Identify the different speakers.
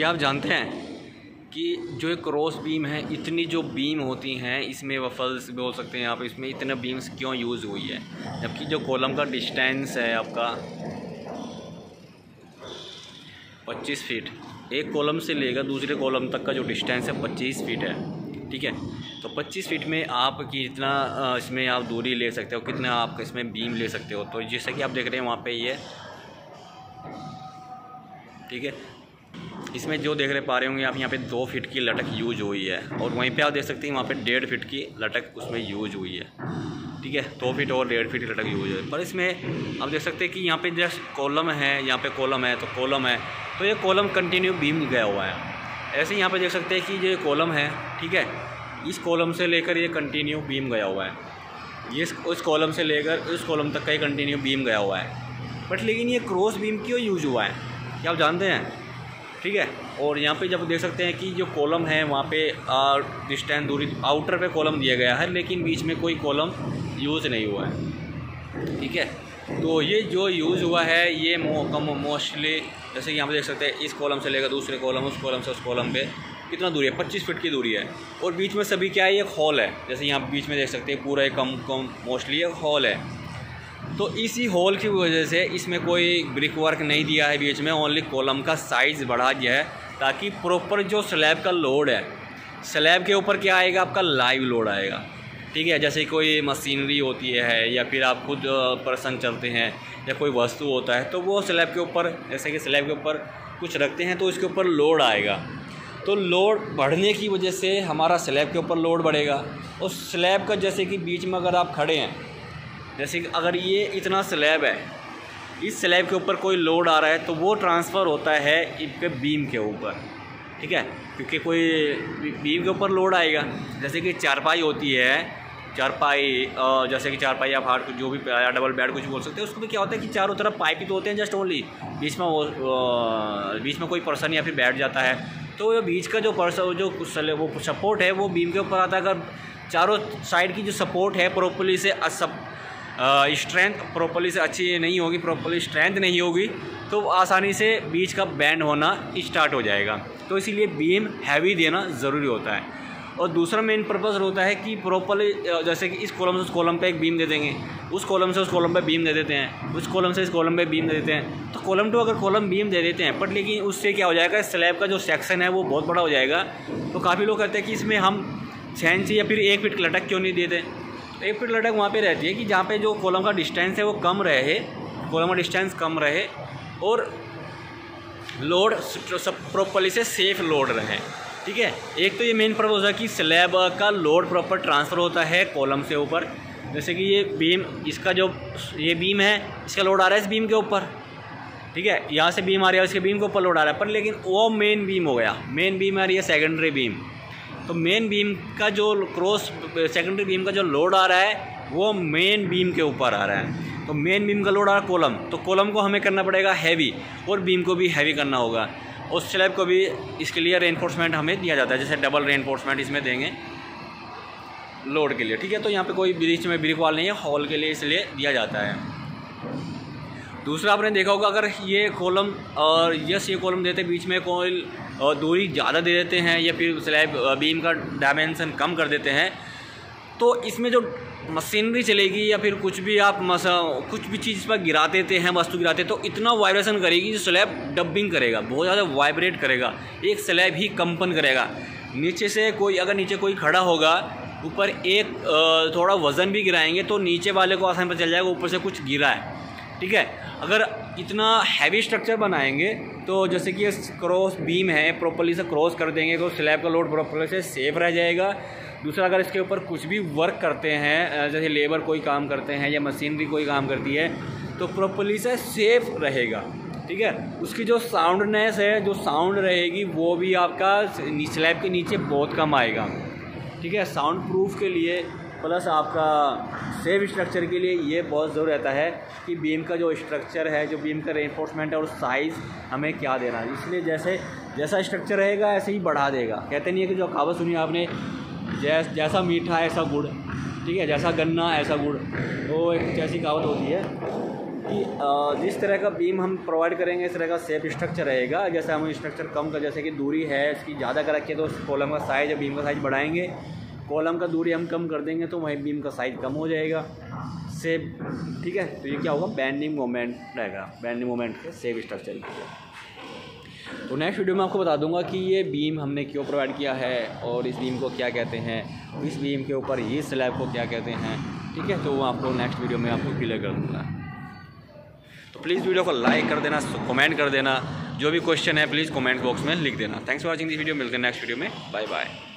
Speaker 1: क्या आप जानते हैं कि जो एक क्रॉस बीम है, इतनी जो बीम होती हैं, इसमें वफल्स भी हो सकते हैं, आप इसमें इतने बीम्स क्यों यूज़ हुई है? जबकि जो कॉलम का डिस्टेंस है आपका 25 फीट, एक कॉलम से लेकर दूसरे कॉलम तक का जो डिस्टेंस है 25 फीट है, ठीक है? तो 25 फीट में आप कितना इसमें आप दूरी ले सकते हो, कितना आप इसमें बीम ले सकते हो? तो जैसे कि आप देख रहे हैं, वहाँ पे ये, ठीक है? इसमें जो देख रहे पा रहे होंगे आप, यहाँ पे दो फिट की लटक यूज़ हुई है और वहीं पे आप देख सकते हैं वहाँ पे डेढ़ फिट की लटक उसमें यूज़ हुई है। ठीक है? दो फिट और डेढ़ फिट की लटक यूज़ हुई है। पर इसमें आप देख सकते हैं कि यहाँ पे जस्ट कॉलम है, यहाँ पे कॉलम है तो कॉलम है। तो ये कॉलम कंटिन्यू बीम गया हुआ है। ऐसे यहाँ पर देख सकते हैं कि ये कॉलम है, ठीक है? इस कॉलम से लेकर ये कंटिन्यू बीम गया हुआ है। ये उस कॉलम से लेकर उस कॉलम तक का ही कंटिन्यू बीम गया हुआ है। बट लेकिन ये क्रॉस बीम क्यों यूज़ हुआ है? क्या आप जानते हैं? ठीक है? और यहाँ पे जब देख सकते हैं कि जो कॉलम है, वहाँ पे डिस्टेंस दूरी आउटर पे कॉलम दिया गया है, लेकिन बीच में कोई कॉलम यूज़ नहीं हुआ है। ठीक है? तो ये जो यूज़ हुआ है, ये कम मोस्टली जैसे कि यहाँ पे देख सकते हैं, इस कॉलम से लेकर दूसरे कॉलम उस कॉलम से उस कॉलम पे कितना दूरी है? पच्चीस फीट की दूरी है। और बीच में सभी क्या है? एक हॉल है। जैसे यहाँ बीच में देख सकते हैं, पूरा एक कम कम मोस्टली एक हॉल है। तो इसी होल की वजह से इसमें कोई ब्रिक वर्क नहीं दिया है बीच में ओनली कॉलम का साइज़ बढ़ा दिया है ताकि प्रॉपर जो स्लैब का लोड है स्लैब के ऊपर क्या आएगा? आपका लाइव लोड आएगा। ठीक है, जैसे कोई मशीनरी होती है या फिर आप खुद पर्सन चलते हैं या कोई वस्तु होता है तो वो स्लैब के ऊपर, जैसे कि स्लैब के ऊपर कुछ रखते हैं तो इसके ऊपर लोड आएगा। तो लोड बढ़ने की वजह से हमारा स्लैब के ऊपर लोड बढ़ेगा। और स्लैब का जैसे कि बीच में अगर आप खड़े हैं जैसे कि अगर ये इतना स्लैब है, इस स्लैब के ऊपर कोई लोड आ रहा है तो वो ट्रांसफ़र होता है इनके बीम के ऊपर, ठीक है? क्योंकि कोई बीम के ऊपर लोड आएगा। जैसे कि चारपाई होती है, चारपाई जैसे कि चारपाई आप हार्ड, जो भी डबल बेड कुछ बोल सकते हैं उसको भी क्या होता है कि चारों तरफ़ पाइप ही तो होते हैं जस्ट ओनली। बीच में वो बीच में कोई पर्सन या फिर बैठ जाता है। तो बीच का जो पर्सन, जो वो सपोर्ट है, वो बीम के ऊपर आता है। अगर चारों साइड की जो सपोर्ट है प्रॉपरली से स्ट्रेंथ प्रॉपरली से अच्छी नहीं होगी प्रॉपरली स्ट्रेंथ नहीं होगी तो आसानी से बीच का बैंड होना स्टार्ट हो जाएगा। तो इसीलिए बीम हैवी देना ज़रूरी होता है। और दूसरा मेन पर्पज़ होता है कि प्रॉपरली जैसे कि इस कॉलम से उस कॉलम पे एक बीम दे देंगे। उस कॉलम से उस कॉलम पे बीम दे देते हैं। उस कॉलम से इस कॉलम पे बीम दे देते हैं। तो कॉलम टू अगर कॉलम बीम दे देते हैं बट लेकिन उससे क्या हो जाएगा स्लैब का जो सेक्शन है वो बहुत बड़ा हो जाएगा। तो काफ़ी लोग कहते हैं कि इसमें हम छः इंच या फिर एक फिट लटक क्यों नहीं देते? एक फिट लटक वहाँ पे रहती है कि जहाँ पे जो कॉलम का डिस्टेंस है वो कम रहे, कॉलम का डिस्टेंस कम रहे और लोड प्रॉपरली से सेफ़ लोड रहे, ठीक है? एक तो ये मेन पर्पज है कि स्लैब का लोड प्रॉपर ट्रांसफ़र होता है कॉलम से ऊपर। जैसे कि ये बीम इसका जो, ये बीम है, इसका लोड आ रहा है इस बीम के ऊपर, ठीक है? यहाँ से बीम आ रही है, इसके बीम के ऊपर लोड आ रहा है, पर लेकिन वो मेन बीम हो गया। मेन बीम आ रही है सेकेंडरी बीम तो मेन बीम का जो क्रॉस सेकेंडरी बीम का जो लोड आ रहा है, वो मेन बीम के ऊपर आ रहा है। तो मेन बीम का लोड आ रहा है कॉलम तो कॉलम को हमें करना पड़ेगा हैवी और बीम को भी हैवी करना होगा। उस स्लैब को भी इसके लिए रेनफोर्समेंट हमें दिया जाता है, जैसे डबल रेनफोर्समेंट इसमें देंगे लोड के लिए। ठीक है तो यहाँ पे कोई ब्रिज में ब्रिक वाल नहीं है हॉल के लिए इसलिए दिया जाता है। दूसरा आपने देखा होगा, अगर ये कॉलम और यस ये कॉलम देते बीच में कोई दूरी ज़्यादा दे देते हैं या फिर स्लैब बीम का डायमेंसन कम कर देते हैं तो इसमें जो मशीनरी चलेगी या फिर कुछ भी आप मस, कुछ भी चीज़ पर गिरा देते हैं, वस्तु गिराते तो इतना वाइब्रेशन करेगी जो स्लैब डबिंग करेगा, बहुत ज़्यादा वाइब्रेट करेगा, एक स्लैब ही कंपन करेगा। नीचे से कोई, अगर नीचे कोई खड़ा होगा, ऊपर एक थोड़ा वज़न भी गिराएँगे तो नीचे वाले को आसानी पता चल जाएगा, ऊपर से कुछ गिरा है। ठीक है? अगर इतना हैवी स्ट्रक्चर बनाएँगे तो जैसे कि क्रॉस बीम है प्रॉपरली से क्रॉस कर देंगे तो स्लैब का लोड प्रॉपरली से सेफ़ रह जाएगा। दूसरा, अगर इसके ऊपर कुछ भी वर्क करते हैं जैसे लेबर कोई काम करते हैं या मशीनरी कोई काम करती है तो प्रॉपरली से सेफ़ रहेगा। ठीक है? उसकी जो साउंडनेस है, जो साउंड रहेगी, वो भी आपका स्लैब के नीचे बहुत कम आएगा। ठीक है? साउंड प्रूफ के लिए प्लस आपका सेफ़ स्ट्रक्चर के लिए ये बहुत ज़रूर रहता है कि बीम का जो स्ट्रक्चर है, जो बीम का रेनफोर्समेंट है और साइज़ हमें क्या देना है। इसलिए जैसे, जैसा स्ट्रक्चर रहेगा, ऐसे ही बढ़ा देगा। कहते नहीं है कि जो कहावत सुनी आपने, जैस, जैसा मीठा ऐसा गुड़। ठीक है, जैसा गन्ना, ऐसा गुड़। वो एक जैसी कहावत होती है कि जिस तरह का बीम हम प्रोवाइड करेंगे, इस तरह का सेप स्ट्रक्चर रहेगा। जैसे हम स्ट्रक्चर कम कर, जैसे कि दूरी है, इसकी ज़्यादा कर रखी है तो कॉलम का साइज़ या बीम का साइज़ बढ़ाएँगे। कॉलम का दूरी हम कम कर देंगे तो वहीं बीम का साइज़ कम हो जाएगा। सेप ठीक है? तो ये क्या होगा? बैंडिंग मोमेंट रहेगा। बैंडिंग मोमेंट के सेप स्ट्रक्चर तो नेक्स्ट वीडियो में आपको बता दूँगा कि ये बीम हमने क्यों प्रोवाइड किया है और इस बीम को क्या कहते हैं? इस बीम के ऊपर ये स्लैब को क्या कहते हैं? ठीक है? तो वो आपको नेक्स्ट वीडियो में आपको क्लियर कर दूँगा। तो प्लीज़ वीडियो को लाइक कर देना कमेंट कर देना। जो भी क्वेश्चन है प्लीज़ कमेंट बॉक्स में लिख देना। Thanks for watching this video मिलते हैं नेक्स्ट वीडियो में। Bye bye